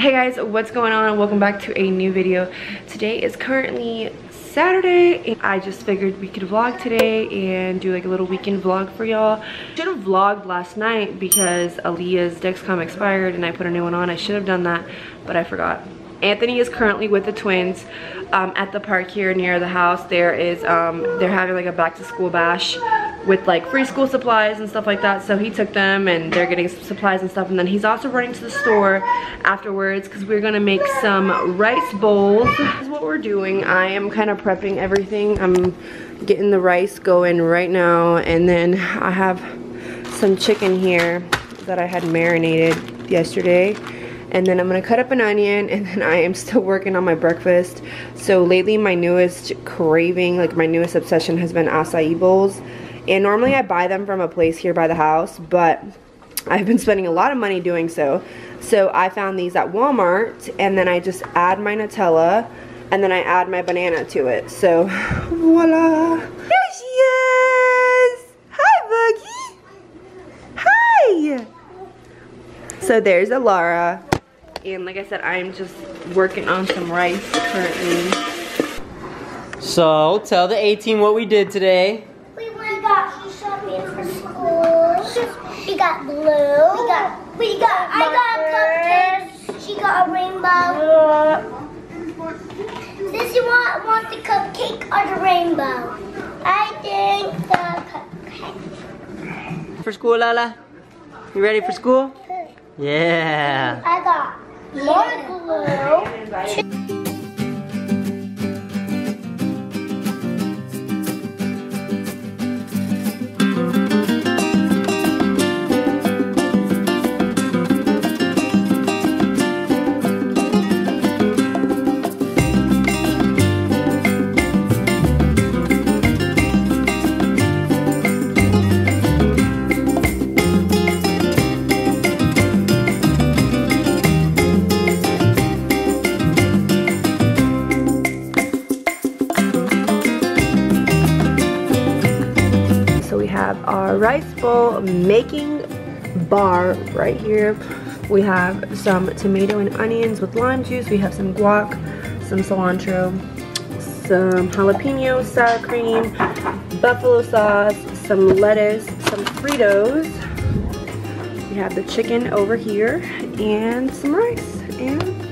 Hey guys, what's going on? Welcome back to a new video. Today is currently Saturday. And I just figured we could vlog today and do like a little weekend vlog for y'all. Should have vlogged last night because Aaliyah's Dexcom expired and I put a new one on. I should have done that, but I forgot. Anthony is currently with the twins um, at the park here near the house. There is, um, they're having like a back to school bash with like free school supplies and stuff like that. So he took them and they're getting supplies and stuff. And then he's also running to the store afterwards because we're gonna make some rice bowls. This is what we're doing. I am kind of prepping everything. I'm getting the rice going right now. And then I have some chicken here that I had marinated yesterday and then I'm gonna cut up an onion and then I am still working on my breakfast so lately my newest craving like my newest obsession has been acai bowls and normally I buy them from a place here by the house, but I've been spending a lot of money doing so. So I found these at Walmart and then I just add my Nutella and then I add my banana to it. So voila. There she is. Hi Buggy. Hi. So there's Alara. And like I said, I'm just working on some rice currently. So tell the A team what we did today for school. We got blue. We got, we got, I got cupcakes. She got a rainbow. Does you want, want the cupcake or the rainbow? I think the cupcake. For school, Lala? You ready for school? Yeah. I got more glue. Rice bowl making bar right here. We have some tomato and onions with lime juice. We have some guac, some cilantro, some jalapeno sour cream, buffalo sauce, some lettuce, some Fritos. We have the chicken over here and some rice. And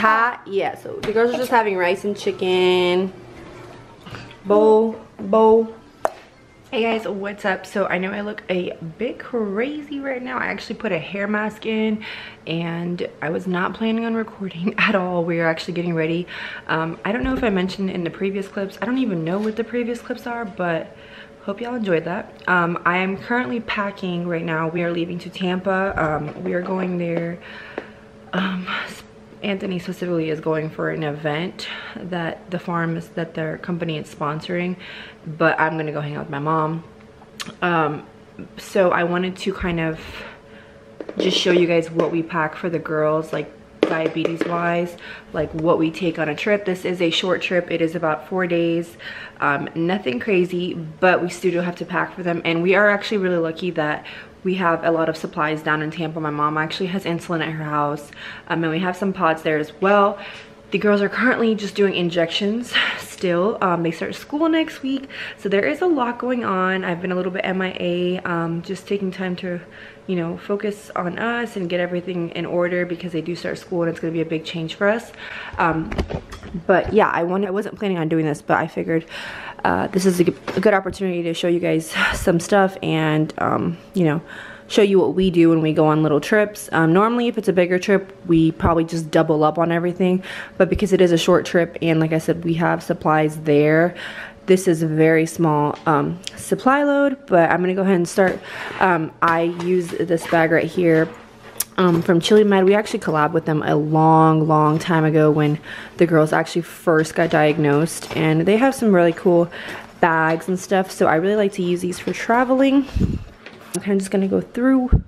yeah, so the girls are just having rice and chicken. Bowl, bowl. Hey guys, what's up? So I know I look a bit crazy right now. I actually put a hair mask in and I was not planning on recording at all. We are actually getting ready. Um, I don't know if I mentioned in the previous clips. I don't even know what the previous clips are, but hope y'all enjoyed that. Um, I am currently packing right now. We are leaving to Tampa. Um, we are going there um, Anthony specifically is going for an event that the farm is that their company is sponsoring, but I'm gonna go hang out with my mom. Um, so I wanted to kind of just show you guys what we pack for the girls, like diabetes wise, like what we take on a trip. This is a short trip. It is about four days. Um, nothing crazy, but we still do have to pack for them. And we are actually really lucky that we have a lot of supplies down in Tampa. My mom actually has insulin at her house um, and we have some pods there as well. The girls are currently just doing injections still. Um, they start school next week. So there is a lot going on. I've been a little bit MIA, um, just taking time to, you know, focus on us and get everything in order because they do start school and it's gonna be a big change for us. Um, but yeah, I, wanted, I wasn't planning on doing this, but I figured uh, this is a good opportunity to show you guys some stuff and, um, you know, show you what we do when we go on little trips. Um, normally, if it's a bigger trip, we probably just double up on everything. But because it is a short trip and like I said, we have supplies there, this is a very small um, supply load, but I'm gonna go ahead and start. Um, I use this bag right here um, from Chili Med. We actually collabed with them a long, long time ago when the girls actually first got diagnosed. And they have some really cool bags and stuff. So I really like to use these for traveling. I'm kind of just going to go through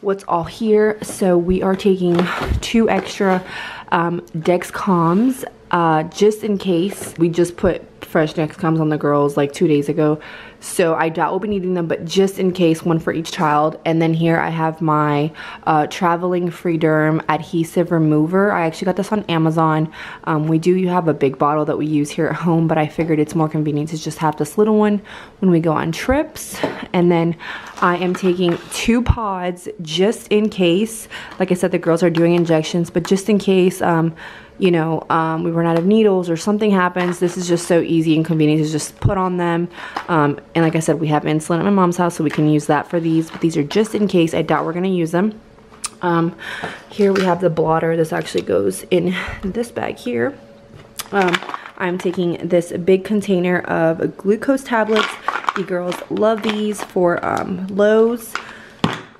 what's all here. So we are taking two extra um, Dexcoms uh, just in case. We just put fresh comes on the girls like two days ago. So I doubt we'll be needing them, but just in case, one for each child. And then here I have my uh, Traveling Freederm Adhesive Remover. I actually got this on Amazon. Um, we do have a big bottle that we use here at home, but I figured it's more convenient to just have this little one when we go on trips. And then I am taking two pods just in case. Like I said, the girls are doing injections, but just in case, um, you know, um, we run out of needles or something happens, this is just so easy and convenient to just put on them. Um, and like I said, we have insulin at my mom's house, so we can use that for these. But these are just in case. I doubt we're going to use them. Um, here we have the blotter. This actually goes in this bag here. Um, I'm taking this big container of glucose tablets. The girls love these for um, lows.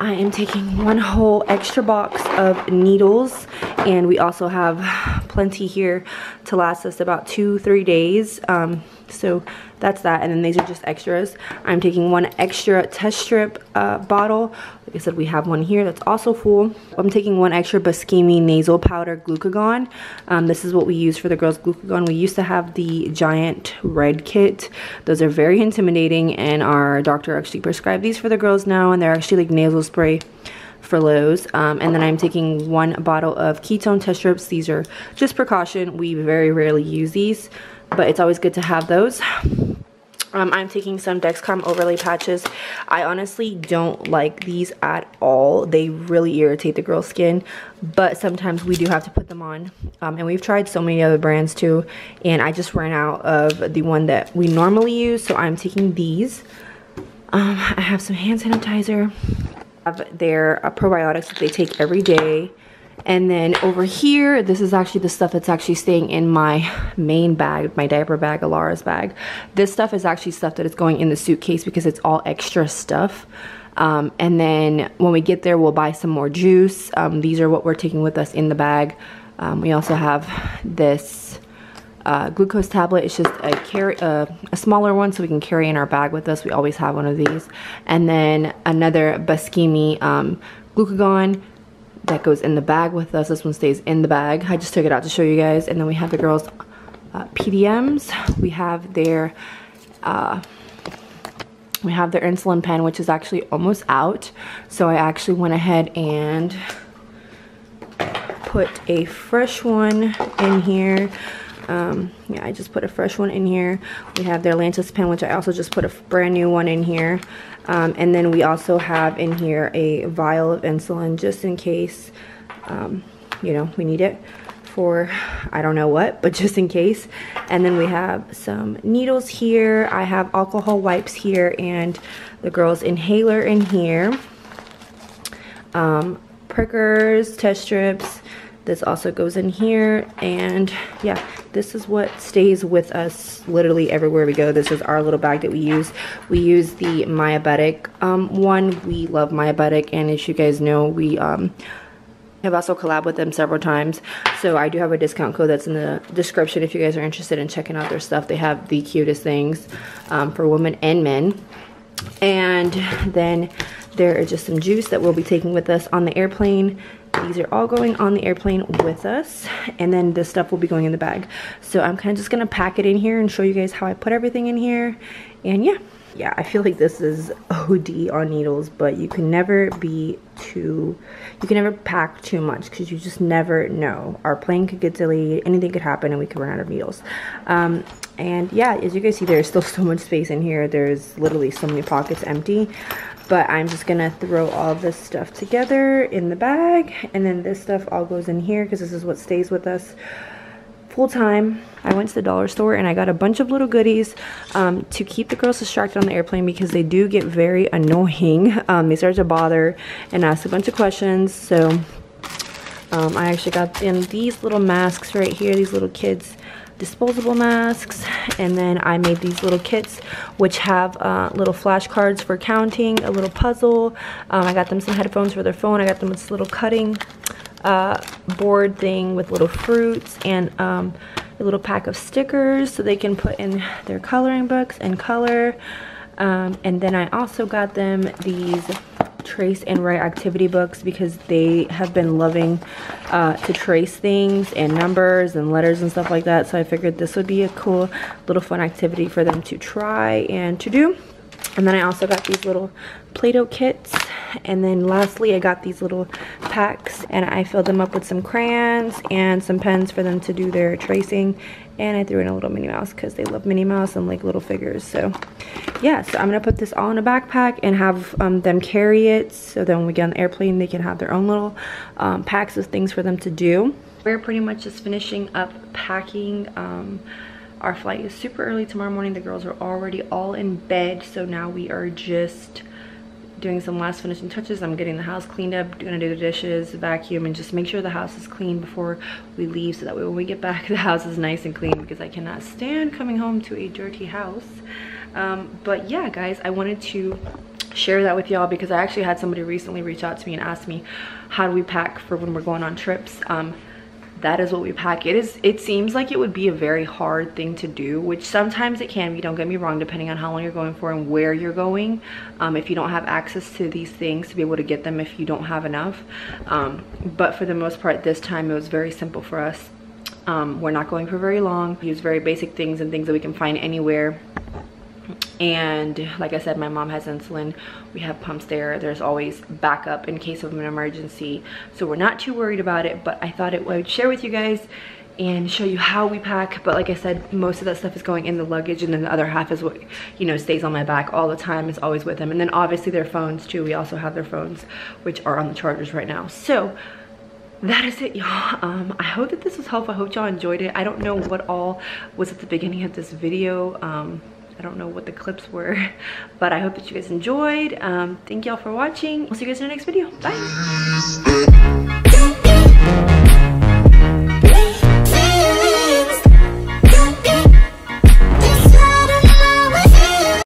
I am taking one whole extra box of needles and we also have plenty here to last us about two three days. Um, so that's that. And then these are just extras. I'm taking one extra test strip uh, bottle. Like i said we have one here that's also full. I'm taking one extra Baqsimi nasal powder glucagon. Um, this is what we use for the girls glucagon. We used to have the giant red kit. Those are very intimidating and our doctor actually prescribed these for the girls now and they're actually like nasal spray for lows. Um, and then I'm taking one bottle of ketone test strips. These are just precaution. We very rarely use these, but it's always good to have those. Um, I'm taking some Dexcom overlay patches. I honestly don't like these at all. They really irritate the girl's skin, but sometimes we do have to put them on. Um, and we've tried so many other brands too, and I just ran out of the one that we normally use, so I'm taking these. Um, I have some hand sanitizer have their uh, probiotics that they take every day. And then over here, this is actually the stuff that's actually staying in my main bag, my diaper bag, Alara's bag. This stuff is actually stuff that is going in the suitcase because it's all extra stuff. Um, and then when we get there, we'll buy some more juice. Um, these are what we're taking with us in the bag. Um, we also have this uh, glucose tablet. It's just a, carry, uh, a smaller one so we can carry in our bag with us. We always have one of these. And then another Baqsimi um, glucagon that goes in the bag with us. This one stays in the bag. I just took it out to show you guys. And then we have the girls' uh, PDMs. We have their uh, we have their insulin pen, which is actually almost out. So I actually went ahead and put a fresh one in here um, yeah, I just put a fresh one in here. We have their Lantus pen, which I also just put a brand new one in here. Um, and then we also have in here a vial of insulin just in case, um, you know, we need it for I don't know what, but just in case. And then we have some needles here. I have alcohol wipes here and the girls inhaler in here. Um, prickers, test strips, this also goes in here and yeah this is what stays with us literally everywhere we go. This is our little bag that we use. We use the Myabetic um, one. We love Myabetic and as you guys know we um, have also collabed with them several times. So I do have a discount code that's in the description if you guys are interested in checking out their stuff. They have the cutest things um, for women and men. And then there is just some juice that we'll be taking with us on the airplane these are all going on the airplane with us and then this stuff will be going in the bag so i'm kind of just gonna pack it in here and show you guys how i put everything in here and yeah yeah, I feel like this is OD on needles, but you can never be too, you can never pack too much because you just never know. Our plane could get delayed, anything could happen, and we could run out of needles. Um, and yeah, as you guys see, there's still so much space in here. There's literally so many pockets empty but I'm just gonna throw all this stuff together in the bag and then this stuff all goes in here because this is what stays with us full time. I went to the dollar store and I got a bunch of little goodies um, to keep the girls distracted on the airplane because they do get very annoying. Um, they start to bother and ask a bunch of questions. So um, I actually got them these little masks right here, these little kids disposable masks and then I made these little kits which have uh, little flashcards for counting, a little puzzle. Um, I got them some headphones for their phone. I got them this little cutting uh, board thing with little fruits and um, a little pack of stickers so they can put in their coloring books and color. Um, and then I also got them these trace and write activity books because they have been loving uh, to trace things and numbers and letters and stuff like that. So I figured this would be a cool little fun activity for them to try and to do. And then I also got these little Play-Doh kits. And then lastly, I got these little packs and I filled them up with some crayons and some pens for them to do their tracing. And I threw in a little Minnie Mouse because they love Minnie Mouse and like little figures. So yeah, so I'm gonna put this all in a backpack and have um, them carry it. So then when we get on the airplane, they can have their own little um, packs of things for them to do. We're pretty much just finishing up packing. Um, our flight is super early tomorrow morning. The girls are already all in bed. So now we are just doing some last finishing touches. I'm getting the house cleaned up, gonna do the dishes, vacuum, and just make sure the house is clean before we leave so that way when we get back, the house is nice and clean because I cannot stand coming home to a dirty house. Um, but yeah, guys, I wanted to share that with y'all because I actually had somebody recently reach out to me and ask me how do we pack for when we're going on trips. Um, that is what we pack. It is it seems like it would be a very hard thing to do which sometimes it can be don't get me wrong depending on how long you're going for and where you're going um, if you don't have access to these things to be able to get them if you don't have enough. Um, but for the most part this time it was very simple for us. Um, we're not going for very long. Use very basic things and things that we can find anywhere and like i said my mom has insulin. We have pumps there. There's always backup in case of an emergency. So we're not too worried about it but i thought it would share with you guys and show you how we pack. But like i said most of that stuff is going in the luggage and then the other half is what you know stays on my back all the time. It's always with them. And then obviously their phones too. We also have their phones which are on the chargers right now. So that is it y'all. Um, i hope that this was helpful. I hope y'all enjoyed it. I don't know what all was at the beginning of this video. Um, I don't know what the clips were, but I hope that you guys enjoyed. Um, thank y'all for watching. We'll see you guys in the next video. Bye.